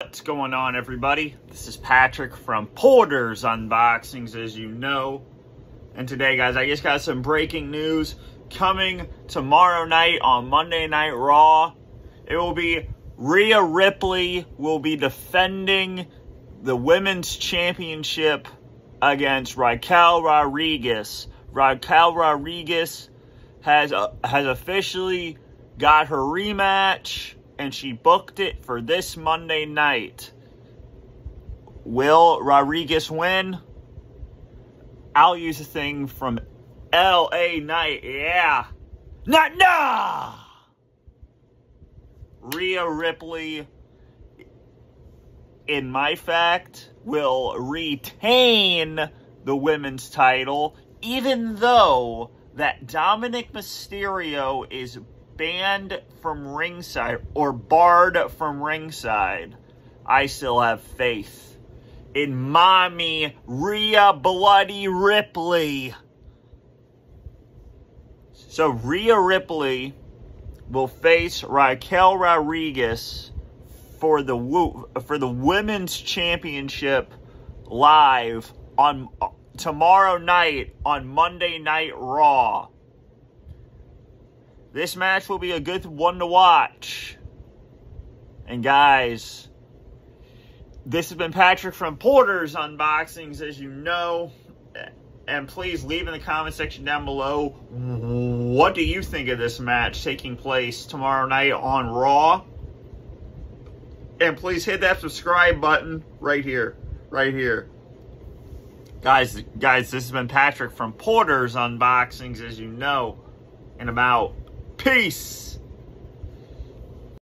What's going on, everybody? This is Patrick from Porter's Unboxings, as you know. And today, guys, I just got some breaking news coming tomorrow night on Monday Night Raw. It will be Rhea Ripley will be defending the Women's Championship against Raquel Rodriguez. Raquel Rodriguez has uh, has officially got her rematch and she booked it for this Monday night. Will Rodriguez win? I'll use a thing from LA Knight. Yeah. Not nah. Rhea Ripley, in my fact, will retain the women's title, even though that Dominik Mysterio is banned from ringside or barred from ringside, I still have faith in mommy Rhea Bloody Ripley. So Rhea Ripley will face Raquel Rodriguez for the for the women's championship live on tomorrow night on Monday Night Raw. This match will be a good one to watch. And guys, this has been Patrick from Porter's Unboxings, as you know. And please leave in the comment section down below what do you think of this match taking place tomorrow night on Raw. And please hit that subscribe button right here. Right here. Guys, guys, this has been Patrick from Porter's Unboxings, as you know. And about Peace.